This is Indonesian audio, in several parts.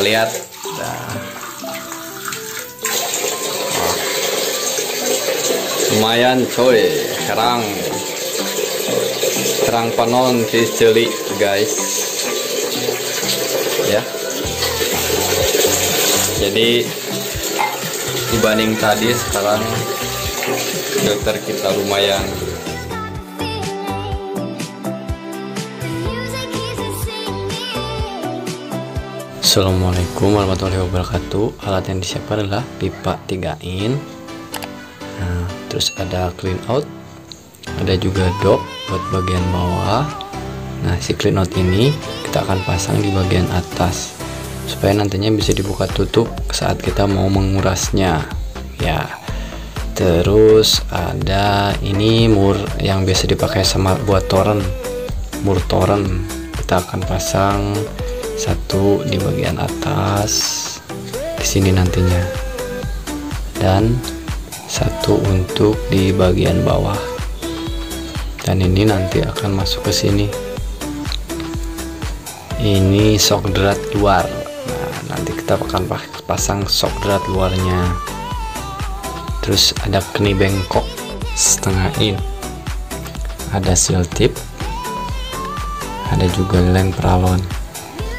keliat nah. lumayan coy. Kerang. Kerang panon celi guys. Ya. Jadi dibanding tadi sekarang filter kita lumayan Assalamualaikum warahmatullahi wabarakatuh. Alat yang disiapkan adalah pipa 3 in. Nah, terus ada clean out ada juga dok buat bagian bawah. Nah si clean out ini kita akan pasang di bagian atas supaya nantinya bisa dibuka tutup saat kita mau mengurasnya. Ya terus ada ini mur yang biasa dipakai sama buat toren mur toren. Kita akan pasang satu di bagian atas. Di sini nantinya. Dan satu untuk di bagian bawah. Dan ini nanti akan masuk ke sini. Ini sok drat luar. Nah nanti kita akan pasang sok drat luarnya. Terus ada keni bengkok setengah in. Ada seal tip. Ada juga lem peralon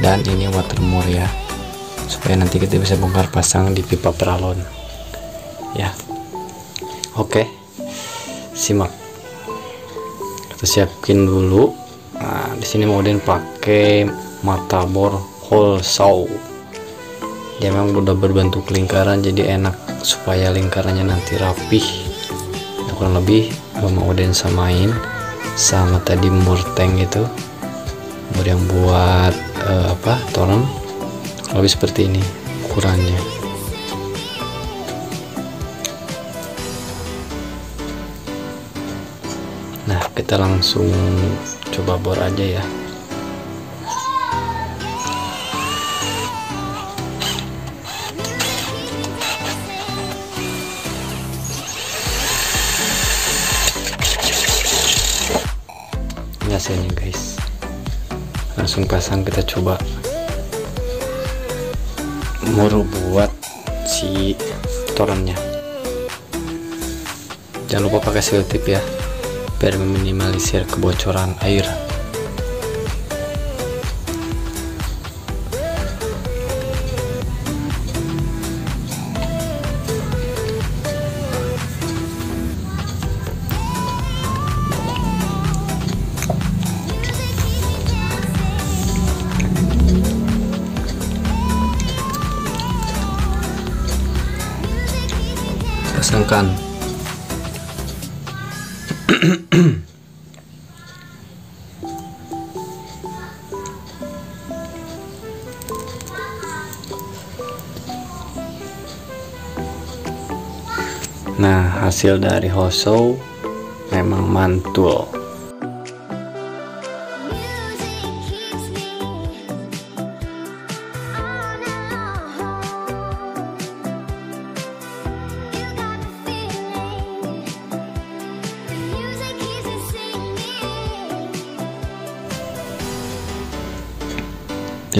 dan ini watermore ya supaya nanti kita bisa bongkar pasang di pipa peralon. Ya. Oke. Simak. Kita siapin dulu. Nah di sini Modin pakai mata bor hole saw dia memang udah berbentuk lingkaran jadi enak supaya lingkarannya nanti rapih. Nah, kurang lebih mau Odin samain sama tadi murteng itu. Mur yang buat uh, apa toren lebih seperti ini ukurannya. Nah kita langsung coba bor aja ya langsung pasang kita coba muru buat si torennya? Jangan lupa pakai seal tip ya biar meminimalisir kebocoran air nah hasil dari hoso memang mantul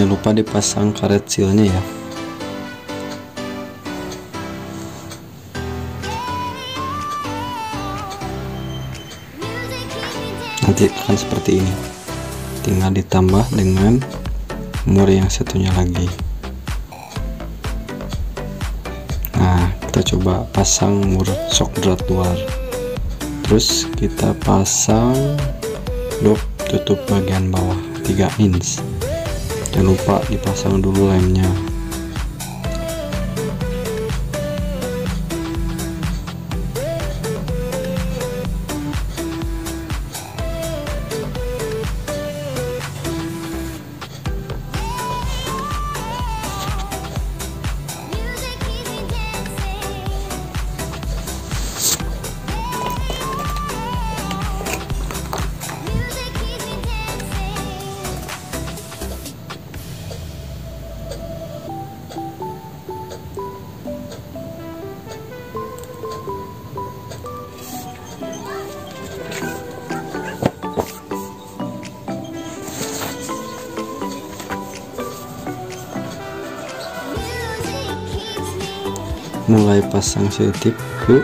jangan lupa dipasang karet sealnya ya. Nanti akan seperti ini. Tinggal ditambah dengan mur yang satunya lagi. Nah kita coba pasang mur shock drat luar. Terus kita pasang dop tutup bagian bawah 3 inch jangan lupa dipasang dulu lemnya mulai pasang selotip ke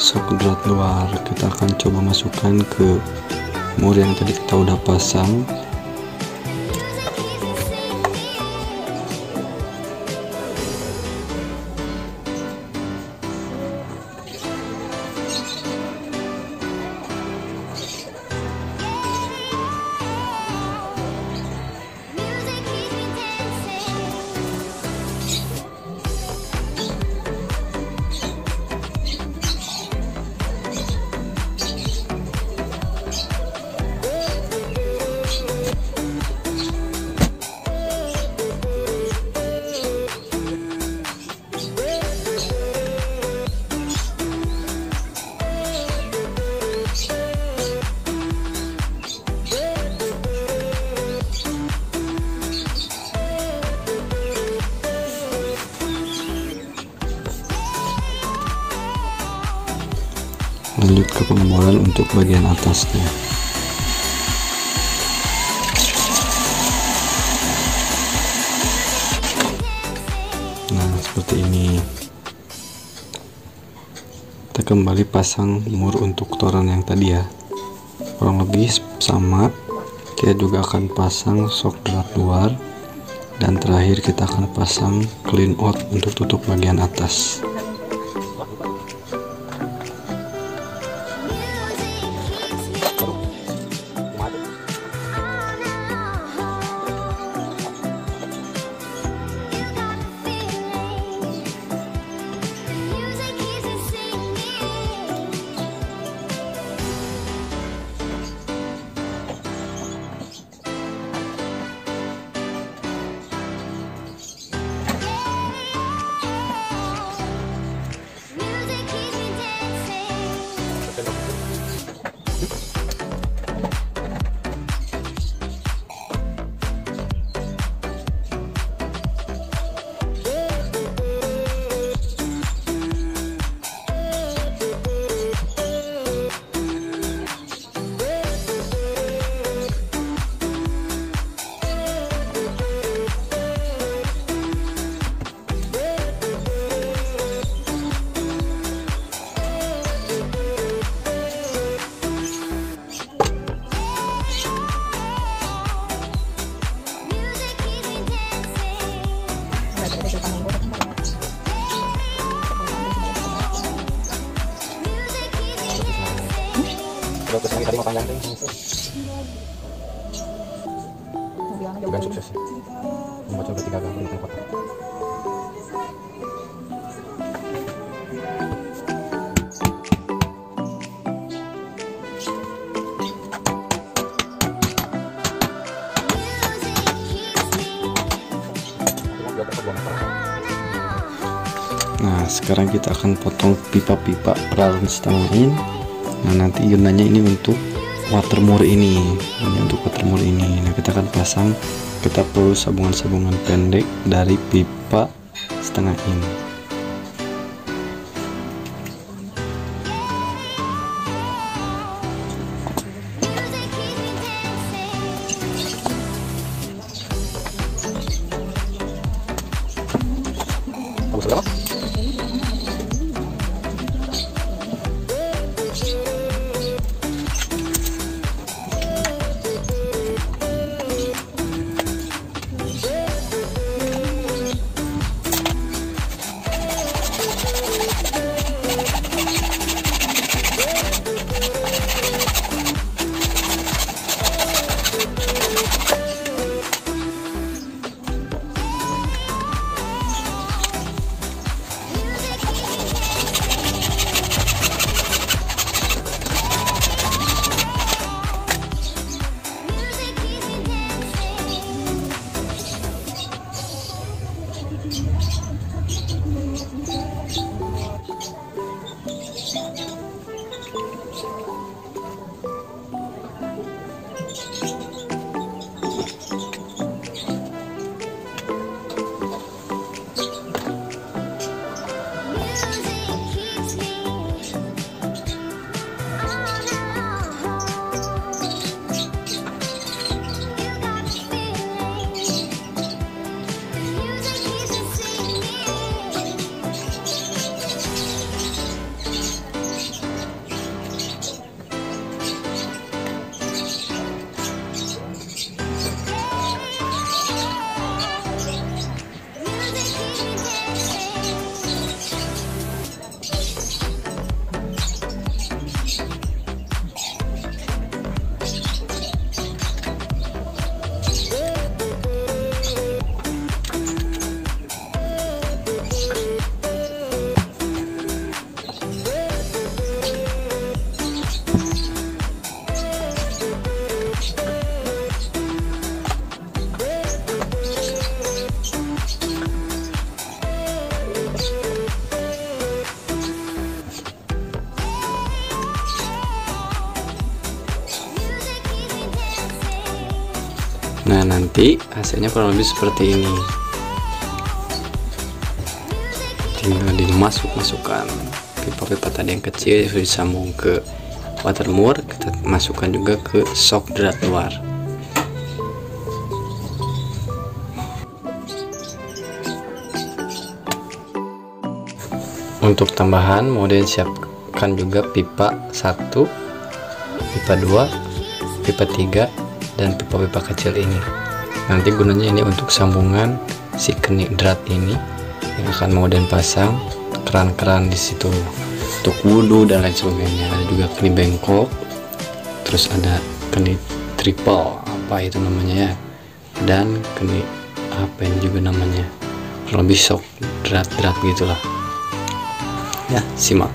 sok drat luar. Kita akan coba masukkan ke mur yang tadi kita udah pasang untuk bagian atasnya. Nah seperti ini. Kita kembali pasang mur untuk toran yang tadi ya. Kurang lebih sama. Kita juga akan pasang sok drat luar. Dan terakhir kita akan pasang clean out untuk tutup bagian atas Terus tadi mau panjang Bukan sukses. Membaca berarti gagal berikan kota. Nah, sekarang kita akan potong pipa-pipa peralan setengah in. Nah, nanti gunanya ini untuk watermur ini. Ini untuk watermur ini. Nah, kita akan pasang kita perlu sabungan-sabungan pendek dari pipa setengah in. Nah nanti hasilnya kurang lebih seperti ini. Tinggal dimasuk masukkan pipa-pipa tadi yang kecil sudah disambung ke watermur kita masukkan juga ke shock drat luar untuk tambahan model siapkan juga pipa 1 pipa 2 pipa 3 dan pipa-pipa kecil ini. Nanti gunanya ini untuk sambungan si kenik drat ini yang akan model pasang keran-keran di situ untuk wudhu dan lain sebagainya. Ada juga kenik bengkok terus ada kenik triple apa itu namanya ya dan kenik apa ini juga namanya. Lebih sok drat-drat gitulah. Ya simak.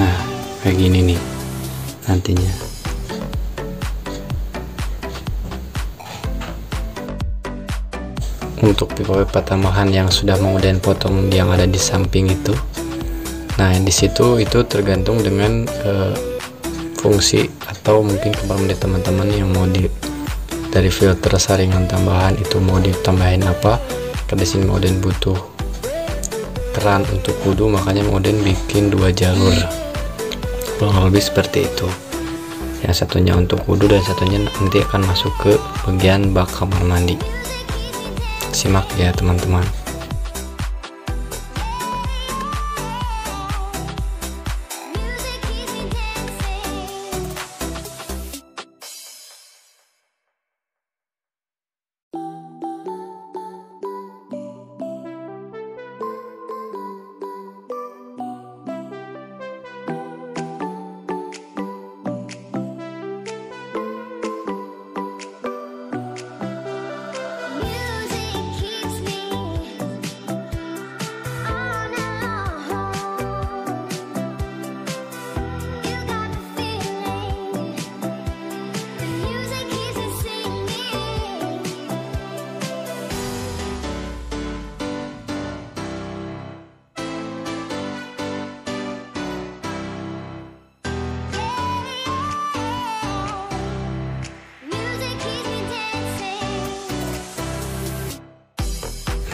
Nah kayak gini nih nantinya untuk pipa-pipa tambahan yang sudah mau dan potong yang ada di samping itu. Nah di situ itu tergantung dengan uh, fungsi atau mungkin kamar mandi teman-teman yang mau di dari filter saringan tambahan itu mau ditambahin apa ke sini dan butuh keran untuk wudhu makanya modern bikin dua jalur. Kurang lebih seperti itu. Yang satunya untuk wudhu dan satunya nanti akan masuk ke bagian bak kamar mandi simak ya teman-teman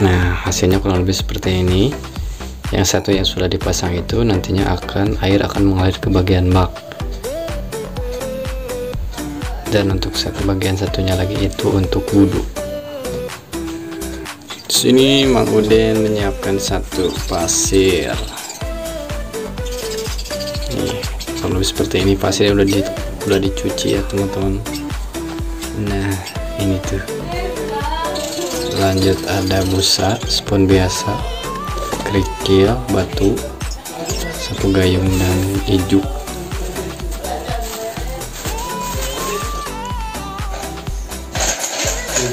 nah hasilnya kurang lebih seperti ini. Yang satu yang sudah dipasang itu nantinya akan air akan mengalir ke bagian bak dan untuk satu bagian satunya lagi itu untuk wudhu. Sini Mang Uden menyiapkan satu pasir. Nih kalau seperti ini. Pasir yang udah di, udah dicuci ya teman-teman. Nah ini tuh lanjut ada busa spon biasa kerikil batu satu gayung dan ijuk.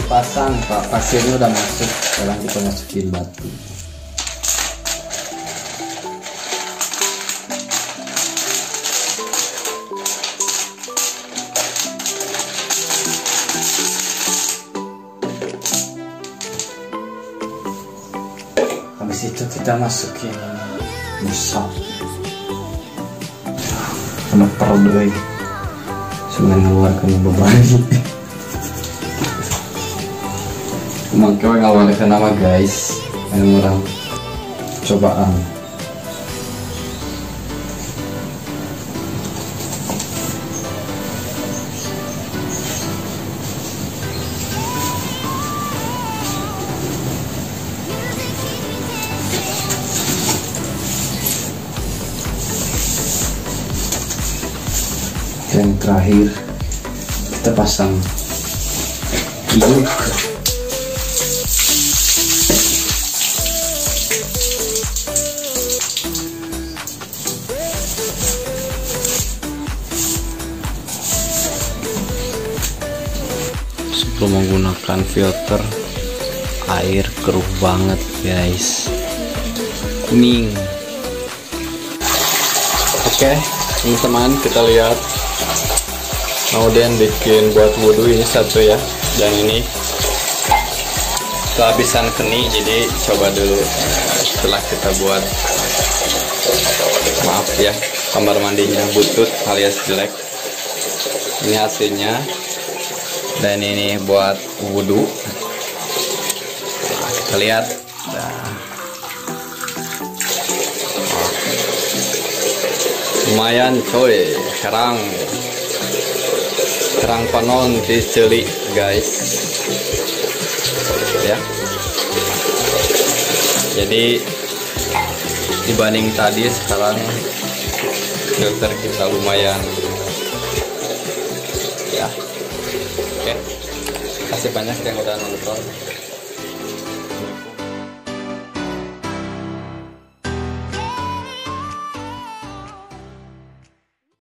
Pasang pak. Pasirnya udah masuk. Sekarang kita masukin batu habis itu kita masukin busa sama perut sungai mengeluarkan beban makanya ngawalkan nama guys. Yang orang cobaan dan terakhir kita pasang ijuk sebelum menggunakan filter air keruh banget guys. Kuning. Oke teman-teman kita lihat kemudian bikin buat wudhu ini satu ya. Dan ini kehabisan keni jadi coba dulu. Setelah kita buat maaf ya kamar mandinya butut alias jelek. Ini hasilnya. Dan ini buat wudhu Nah, kita lihat lumayan coy. Herang herang panon diceli guys. Ya. Jadi dibanding tadi sekarang filter kita lumayan. Ya. Oke. Kasih banyak yang udah nonton